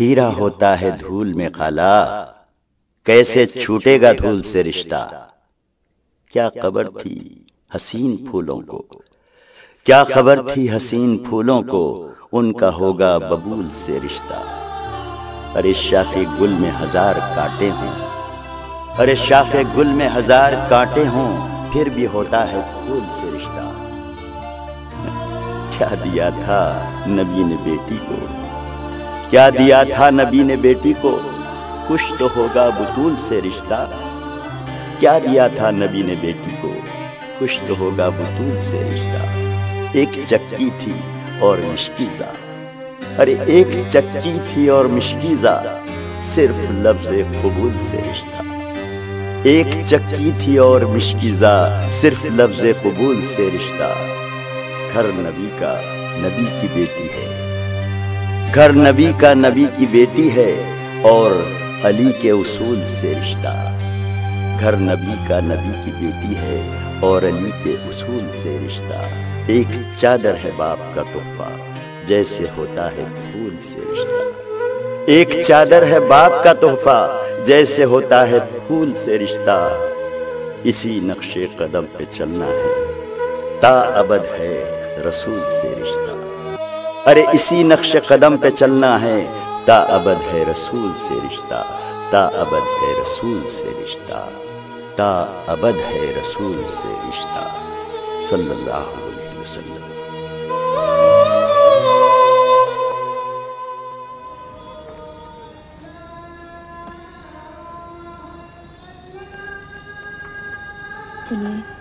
हीरा होता है धूल में काला कैसे छूटेगा धूल से रिश्ता? क्या खबर थी हसीन फूलों को? क्या खबर थी हसीन फूलों को? उनका होगा बबूल से रिश्ता। अरे शाखे गुल में हज़ार कांटे हों। अरे शाखे गुल में हज़ार कांटे हों, फिर भी होता है फूल से रिश्ता। क्या दिया था नबी ने बेटी को? क्या दिया था नबी ने बेटी को? कुछ तो होगा बुतूल से रिश्ता। क्या दिया था नबी ने बेटी को? कुछ तो होगा बुतूल से रिश्ता। एक चक्की थी और मिश्कीजा। अरे, एक चक्की थी और मिश्कीजा सिर्फ़ लफ्ज कबूल से रिश्ता। एक चक्की थी और मिश्कीजा सिर्फ़ लफ्ज कबूल से रिश्ता। घर नबी का नबी की बेटी है। घर नबी का नबी की बेटी है और अली के उसूल से रिश्ता। घर नबी का नबी की बेटी है और अली के उसूल से रिश्ता। एक चादर है बाप का तोहफा, जैसे होता है फूल से रिश्ता। एक चादर है बाप का तोहफा, जैसे होता है फूल से रिश्ता। इसी नक्शे कदम पे चलना है। ता अबद है रसूल से रिश्ता। अरे इसी नक्श कदम पे चलना है। ता अबद है रसूल से रिश्ता। ता अबद है रसूल से रिश्ता। ता अबद है रसूल से रिश्ता। सल्लल्लाहु अलैहि वसल्लम। चलिए।